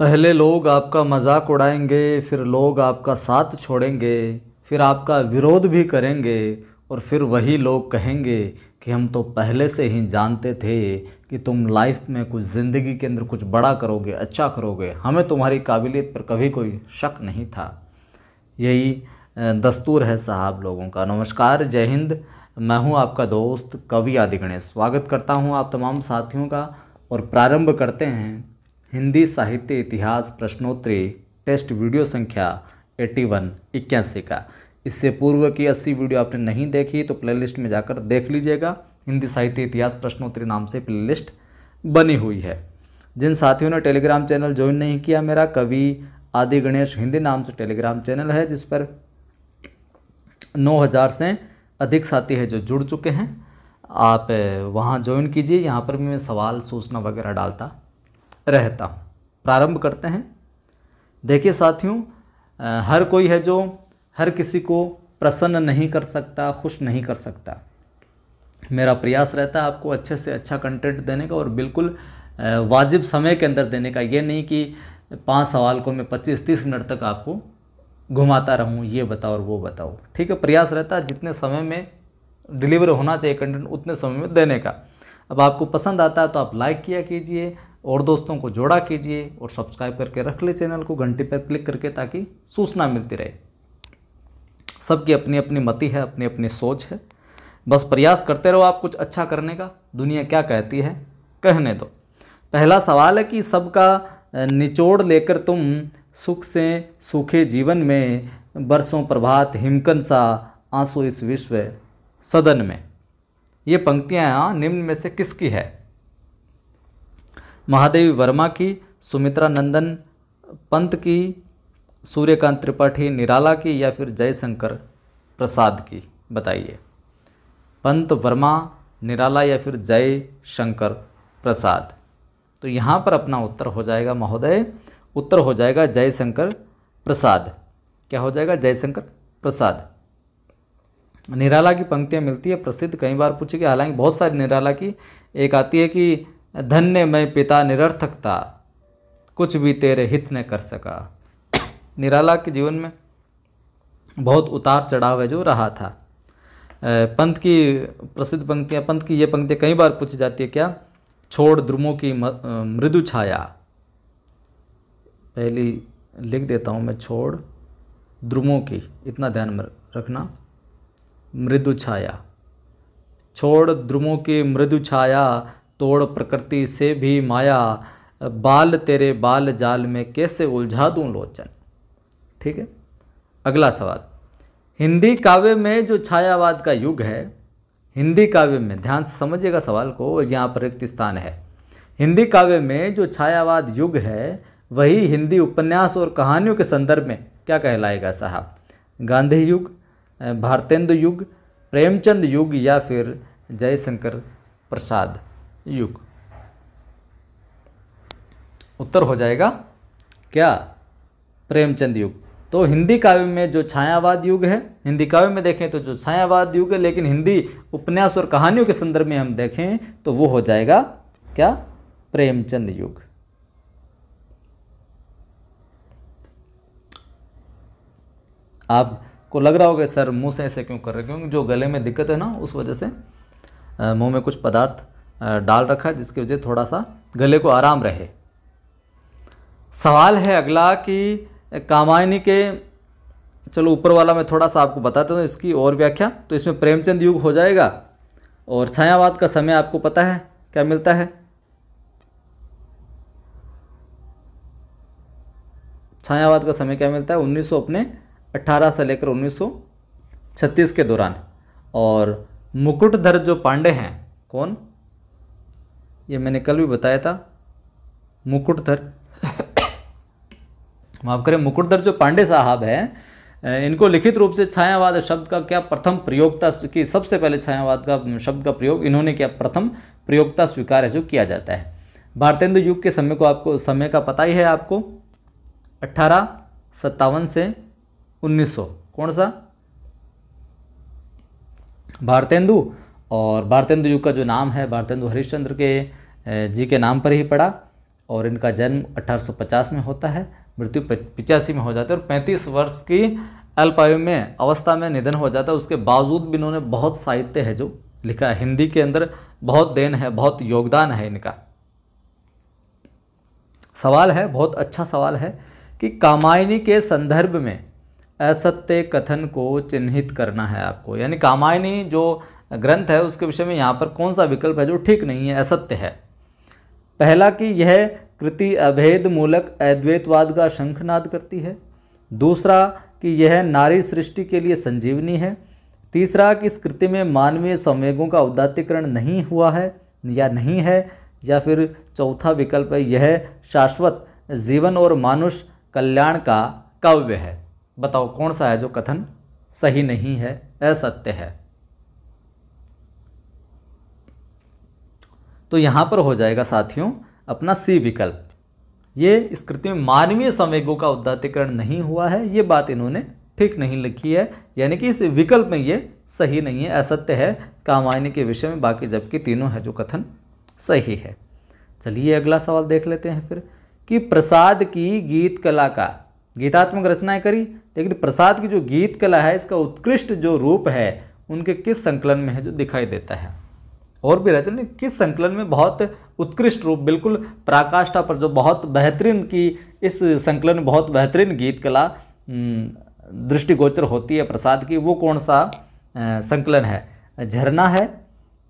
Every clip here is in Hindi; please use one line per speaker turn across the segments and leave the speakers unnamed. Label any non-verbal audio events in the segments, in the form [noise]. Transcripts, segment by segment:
पहले लोग आपका मज़ाक उड़ाएँगे, फिर लोग आपका साथ छोड़ेंगे, फिर आपका विरोध भी करेंगे और फिर वही लोग कहेंगे कि हम तो पहले से ही जानते थे कि तुम लाइफ में कुछ ज़िंदगी के अंदर कुछ बड़ा करोगे अच्छा करोगे। हमें तुम्हारी काबिलियत पर कभी कोई शक नहीं था। यही दस्तूर है साहब लोगों का। नमस्कार, जय हिंद। मैं हूँ आपका दोस्त कवि आदि गणेश। स्वागत करता हूँ आप तमाम साथियों का और प्रारंभ करते हैं हिंदी साहित्य इतिहास प्रश्नोत्तरी टेस्ट वीडियो संख्या 81 इक्यासी का। इससे पूर्व की 80 वीडियो आपने नहीं देखी तो प्लेलिस्ट में जाकर देख लीजिएगा। हिंदी साहित्य इतिहास प्रश्नोत्तरी नाम से प्लेलिस्ट बनी हुई है। जिन साथियों ने टेलीग्राम चैनल ज्वाइन नहीं किया, मेरा कवि आदि गणेश हिंदी नाम से टेलीग्राम चैनल है, जिस पर 9000 से अधिक साथी है जो जुड़ चुके हैं। आप, वहाँ ज्वाइन कीजिए, यहाँ पर भी मैं सवाल, सूचना वगैरह डालता रहता हूँ। प्रारंभ करते हैं। देखिए साथियों हर कोई है जो हर किसी को प्रसन्न नहीं कर सकता, खुश नहीं कर सकता। मेरा प्रयास रहता है आपको अच्छे से अच्छा कंटेंट देने का और बिल्कुल वाजिब समय के अंदर देने का। ये नहीं कि पाँच सवाल को मैं पच्चीस तीस मिनट तक आपको घुमाता रहूँ, ये बताओ और वो बताओ। ठीक है, प्रयास रहता है जितने समय में डिलीवर होना चाहिए कंटेंट उतने समय में देने का। अब आपको पसंद आता है तो आप लाइक किया कीजिए और दोस्तों को जोड़ा कीजिए और सब्सक्राइब करके रख ले चैनल को, घंटे पर क्लिक करके ताकि सूचना मिलती रहे। सबकी अपनी अपनी मति है अपनी अपनी सोच है। बस प्रयास करते रहो आप कुछ अच्छा करने का। दुनिया क्या कहती है? कहने दो। पहला सवाल है कि सबका निचोड़ लेकर तुम सुख से सूखे जीवन में बरसों प्रभात हिमकन सा आँसू इस विश्व सदन में। ये पंक्तियाँ निम्न में से किसकी है? महादेवी वर्मा की, सुमित्रा नंदन पंत की, सूर्यकांत त्रिपाठी निराला की या फिर जयशंकर प्रसाद की, बताइए। पंत वर्मा, निराला या फिर जय शंकर प्रसाद। तो यहाँ पर अपना उत्तर हो जाएगा महोदय। उत्तर हो जाएगा जयशंकर प्रसाद। क्या हो जाएगा? जयशंकर प्रसाद। निराला की पंक्तियाँ मिलती है, प्रसिद्ध कई बार पूछी गई। हालाँकि बहुत सारी निराला की, एक आती है कि धन्य मैं पिता निरर्थकता कुछ भी तेरे हित न कर सका। निराला के जीवन में बहुत उतार चढ़ाव है जो रहा था। पंत की प्रसिद्ध पंक्तियाँ, पंत की ये पंक्तियाँ कई बार पूछी जाती है, क्या छोड़ द्रुमों की मृदु छाया? पहली लिख देता हूँ मैं, छोड़ द्रुमों की, इतना ध्यान में रखना, मृदु छाया। छोड़ द्रुमों की मृदु छाया तोड़ प्रकृति से भी माया। बाल तेरे बाल जाल में कैसे उलझा दूँ लोचन? ठीक है? अगला सवाल। हिंदी काव्य में जो छायावाद का युग है, हिंदी काव्य में, ध्यान से समझिएगा सवाल को यहाँ पर रिक्त स्थान है। हिंदी काव्य में जो छायावाद युग है, वही हिंदी उपन्यास और कहानियों के संदर्भ में, क्या कहलाएगा साहब? गांधी युग, भारतेंदु युग, प्रेमचंद युग या फिर जयशंकर प्रसाद? युग। उत्तर हो जाएगा, क्या? प्रेमचंद युग। तो हिंदी काव्य में जो छायावाद युग है, हिंदी काव्य में देखें तो जो छायावाद युग है, लेकिन हिंदी उपन्यास और कहानियों के संदर्भ में हम देखें तो वो हो जाएगा, क्या? प्रेमचंद युग। आपको लग रहा होगा सर मुँह से ऐसे क्यों कर रहे क्योंकि जो गले में दिक्कत है ना, उस वजह से मुँह में कुछ पदार्थ डाल रखा है, जिसकी वजह थोड़ा सा गले को आराम रहे। सवाल है अगला कि कामायनी के, चलो ऊपर वाला मैं थोड़ा सा आपको बताता हूँ, इसकी और व्याख्या। तो इसमें प्रेमचंद युग हो जाएगा, और छायावाद का समय आपको पता है, क्या मिलता है? छायावाद का समय क्या मिलता है? 1900 अपने 18 से लेकर 1936 के दौरान। और मुकुटधर जो पांडे हैं, कौन? ये मैंने कल भी बताया था, मुकुटधर। माफ़ करें, मुकुटधर जो पांडे साहब हैं इनको लिखित रूप से छायावाद शब्द का क्या प्रथम प्रयोगता की सबसे पहले छायावाद का शब्द का प्रयोग, इन्होंने क्या प्रथम प्रयोगता स्वीकार है जो किया जाता है? भारतेंदु युग के समय को आपको, समय का पता ही है आपको। अट्ठारह सत्तावन से 1900 कौन सा? भारतेंदु और भारतेंदु युग का जो नाम है, भारतेंदु हरिश्चंद्र के जी के नाम पर ही पड़ा और इनका जन्म 1850 में होता है। मृत्यु पिचासी में हो जाती है और 35 वर्ष की अल्पायु में, अवस्था में निधन हो जाता है। उसके बावजूद भी इन्होंने बहुत साहित्य है जो लिखा है। हिंदी के अंदर बहुत देन है, बहुत योगदान है इनका। सवाल है, बहुत अच्छा सवाल है कि कामायनी के संदर्भ में असत्य कथन को चिन्हित करना है आपको। यानी कामायनी जो ग्रंथ है, उसके विषय में यहाँ पर कौन सा विकल्प है जो ठीक नहीं है, असत्य है? पहला कि यह कृति अभेद मूलक अद्वैतवाद का शंखनाद करती है। दूसरा कि यह नारी सृष्टि के लिए संजीवनी है। तीसरा कि इस कृति में मानवीय संवेगों का उदात्तीकरण नहीं हुआ है या नहीं है, या फिर चौथा विकल्प है, यह शाश्वत जीवन और मानुष कल्याण का काव्य है। बताओ कौन सा है जो कथन सही नहीं है, असत्य है? तो यहाँ पर हो जाएगा साथियों अपना सी विकल्प। ये इस कृति में मानवीय संवेगों का उदात्तीकरण नहीं हुआ है, ये बात इन्होंने ठीक नहीं लिखी है। यानी कि इस विकल्प में ये सही नहीं है, असत्य है। कामायनी के विषय में बाकी जबकि तीनों है जो कथन सही है। चलिए अगला सवाल देख लेते हैं फिर। कि प्रसाद की गीत कला का, गीतात्मक रचनाएँ करी, लेकिन प्रसाद की जो गीत कला है, इसका उत्कृष्ट जो रूप है, उनके किस संकलन में है जो दिखाई देता है? और भी रचना किस संकलन में बहुत उत्कृष्ट रूप, बिल्कुल पराकाष्ठा पर जो बहुत बेहतरीन की इस संकलन में बहुत बेहतरीन गीत कला दृष्टिगोचर होती है, प्रसाद की, वो कौन सा संकलन है? झरना है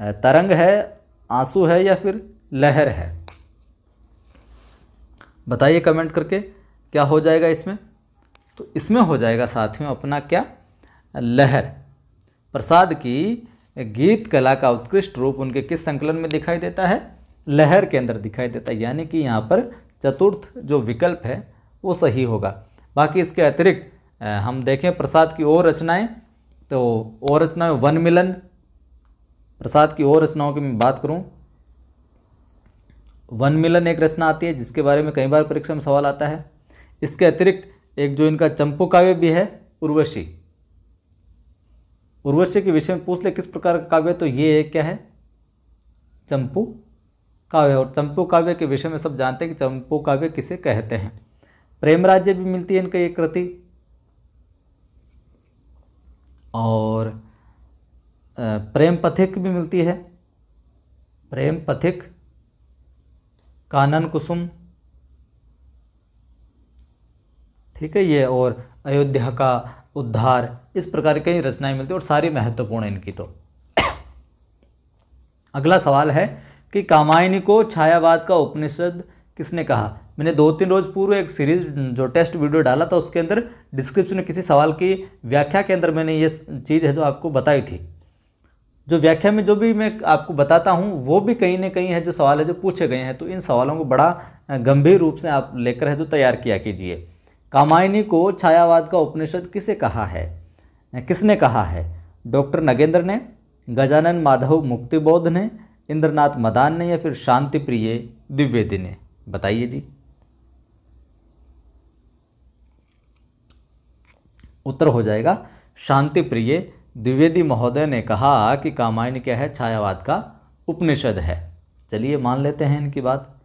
तरंग है, आँसू है या फिर लहर है? बताइए कमेंट करके, क्या हो जाएगा इसमें? तो इसमें हो जाएगा साथियों अपना क्या? लहर। प्रसाद की गीत कला का उत्कृष्ट रूप उनके किस संकलन में दिखाई देता है? लहर के अंदर दिखाई देता है, यानी कि यहाँ पर चतुर्थ जो विकल्प है, वो सही होगा। बाकी इसके अतिरिक्त हम देखें प्रसाद की और रचनाएँ। तो और रचनाएँ वन मिलन। प्रसाद की और रचनाओं की मैं बात करूँ। वन मिलन एक रचना आती है, जिसके बारे में कई बार परीक्षा में सवाल आता है। इसके अतिरिक्त, एक जो इनका चंपू काव्य भी है, उर्वशी। उर्वशी के विषय में पूछ ले, किस प्रकार का काव्य तो ये है, क्या है? चंपू काव्य। और चंपू काव्य के विषय में सब जानते हैं कि चंपू काव्य किसे कहते हैं। प्रेम राज्य भी मिलती है इनका एक कृति। और प्रेम पथिक भी मिलती है। प्रेम पथिक, कानन कुसुम। ठीक है ये, और अयोध्या का उद्धार, इस प्रकार की रचनाएँ मिलती है और सारी महत्वपूर्ण इनकी तो। अगला सवाल है कि कामायनी को छायावाद का उपनिषद किसने कहा? मैंने दो तीन रोज पूर्व एक सीरीज़ जो टेस्ट वीडियो डाला था, उसके अंदर डिस्क्रिप्शन में किसी सवाल की व्याख्या के अंदर मैंने ये चीज़ है जो आपको बताई थी। जो व्याख्या में जो भी मैं आपको बताता हूँ, वो भी कहीं ना कहीं है जो सवाल है जो पूछे गए हैं। तो इन सवालों को बड़ा गंभीर रूप से आप लेकर है जो तैयार किया कीजिए। कामायनी को छायावाद का उपनिषद किसे कहा है? किसने कहा है? डॉक्टर नगेंद्र ने, गजानन माधव मुक्तिबोध ने, इंद्रनाथ मदान ने या फिर शांति प्रिय द्विवेदी ने? बताइए जी। उत्तर हो जाएगा शांति प्रिय द्विवेदी महोदय ने कहा कि कामायन क्या है? छायावाद का उपनिषद है। चलिए मान लेते हैं इनकी बात।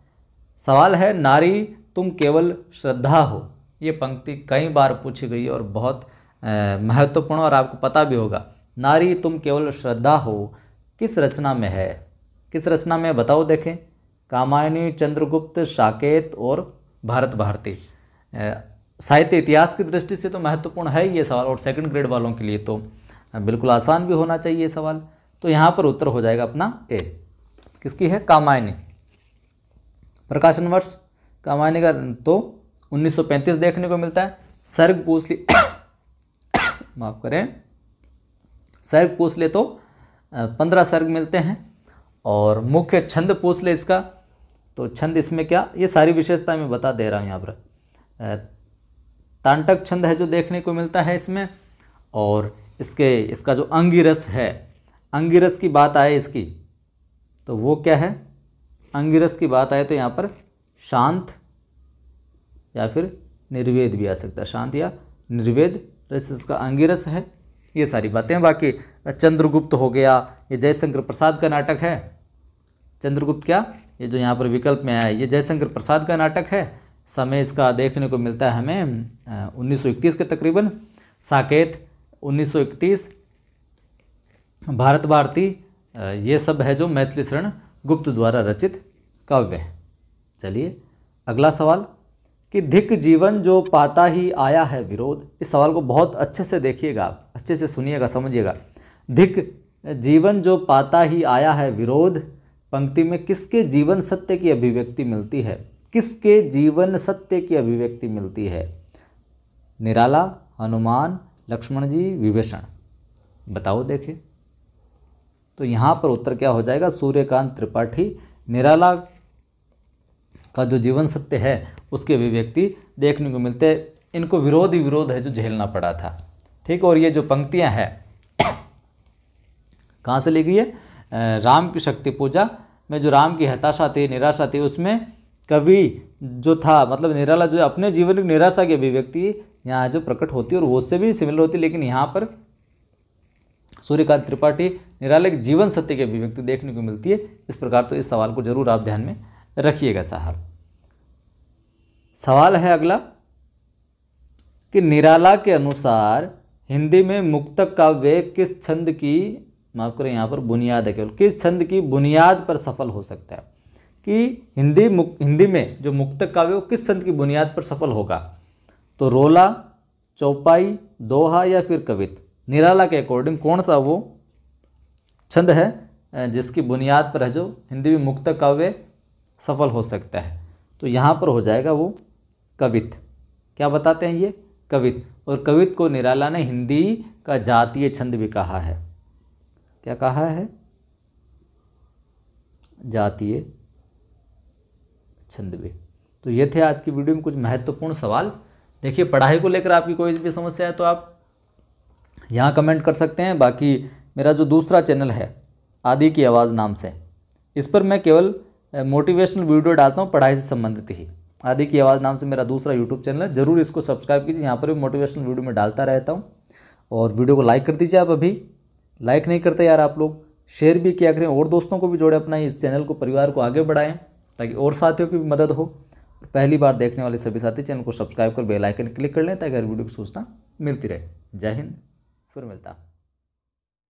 सवाल है, नारी, तुम केवल श्रद्धा हो ये पंक्ति कई बार पूछी गई और बहुत महत्वपूर्ण और आपको पता भी होगा। नारी, तुम केवल श्रद्धा हो, किस रचना में है? किस रचना में बताओ, देखें। कामायनी, चंद्रगुप्त साकेत और भारत भारती साहित्य इतिहास की दृष्टि से तो महत्वपूर्ण है ये सवाल, और सेकंड ग्रेड वालों के लिए तो बिल्कुल आसान भी होना चाहिए ये सवाल। तो यहाँ पर उत्तर हो जाएगा अपना ए किसकी है? कामायनी। प्रकाशन वर्ष। कामायनी का तो 1935 देखने को मिलता है। सर्ग पूछ ली [coughs] माफ़ करें। सर्ग पूछ ले तो पंद्रह सर्ग मिलते हैं। और मुख्य छंद पूछ ले इसका। तो छंद इसमें क्या? ये सारी विशेषता मैं बता दे रहा हूँ यहाँ पर। तांटक छंद है जो देखने को मिलता है इसमें। और इसके, इसका जो अंगिरस है, अंगिरस की बात आए इसकी। तो वो क्या है? अंगिरस की बात आए तो यहाँ पर शांत या फिर निर्वेद भी आ सकता है। शांत या निर्वेद रस इसका अंगिरस है, ये सारी बातें बाकी चंद्रगुप्त हो गया, ये जयशंकर प्रसाद का नाटक है। चंद्रगुप्त क्या? ये जो यहाँ पर विकल्प में आया, ये जयशंकर प्रसाद का नाटक है। समय इसका देखने को मिलता है हमें उन्नीस सौ इकतीस के तकरीबन। साकेत 1931 भारत भारती ये सब है जो मैथिली शरण गुप्त द्वारा रचित काव्य है। चलिए, अगला सवाल। कि धिक जीवन जो पाता ही आया है विरोध। इस सवाल को बहुत अच्छे से देखिएगा अच्छे से सुनिएगा, समझिएगा। धिक जीवन जो पाता ही आया है विरोध, पंक्ति में किसके जीवन सत्य की अभिव्यक्ति मिलती है? किसके जीवन सत्य की अभिव्यक्ति मिलती है? निराला, हनुमान, लक्ष्मण जी, विभीषण। बताओ देखे तो यहाँ पर उत्तर क्या हो जाएगा? सूर्यकांत त्रिपाठी, निराला का जो जीवन सत्य है, उसके अभिव्यक्ति देखने को मिलते। इनको विरोध ही विरोध है जो झेलना पड़ा था। ठीक, और ये जो पंक्तियाँ हैं, [coughs] कहाँ से ली गई है? राम की शक्ति पूजा में जो राम की हताशा थी, निराशा थी, उसमें कवि जो था मतलब निराला जो अपने जीवन की निराशा की अभिव्यक्ति यहाँ जो प्रकट होती है, और वो से भी सिमिलर होती है, लेकिन यहाँ पर सूर्यकांत त्रिपाठी निराला जीवन सत्य की अभिव्यक्ति देखने को मिलती है। इस प्रकार तो इस सवाल को ज़रूर आप ध्यान में रखिएगा साहब। सवाल है अगला, कि निराला के अनुसार हिंदी में मुक्तक काव्य किस छंद की, माफ़ करें, यहाँ पर बुनियाद है केवल, किस छंद की बुनियाद पर सफल हो सकता है? कि हिंदी मुक, हिंदी में जो मुक्तक काव्य वो किस छंद की बुनियाद पर सफल होगा? तो रोला, चौपाई, दोहा या फिर कवित? निराला के अकॉर्डिंग कौन सा वो छंद है जिसकी बुनियाद पर है जो हिंदी में मुक्तक काव्य सफल हो सकता है? तो यहाँ पर हो जाएगा वो कवित। क्या बताते हैं ये? कवित। और कवित को निराला ने हिंदी का जातीय छंद भी कहा है। क्या कहा है? जातीय छंद भी। तो ये थे आज की वीडियो में कुछ महत्वपूर्ण सवाल। देखिए, पढ़ाई को लेकर आपकी कोई भी समस्या है तो आप यहाँ कमेंट कर सकते हैं। बाकी मेरा जो दूसरा चैनल है, आदि की आवाज़ नाम से, इस पर मैं केवल मोटिवेशनल वीडियो डालता हूँ, पढ़ाई से संबंधित ही। आदि की आवाज़ नाम से मेरा दूसरा यूट्यूब चैनल है। ज़रूर इसको सब्सक्राइब कीजिए। यहाँ पर भी मोटिवेशनल वीडियो में डालता रहता हूँ। और वीडियो को लाइक कर दीजिए आप अभी। लाइक नहीं करते यार आप लोग। शेयर भी किया करें। और दोस्तों को भी जोड़े अपना इस चैनल को, परिवार को आगे बढ़ाएँ। ताकि और साथियों की भी मदद हो। पहली बार देखने वाले सभी साथी चैनल को सब्सक्राइब कर बेल आइकन क्लिक कर लें ताकि हर वीडियो की सूचना मिलती रहे। जय हिंद। फिर मिलता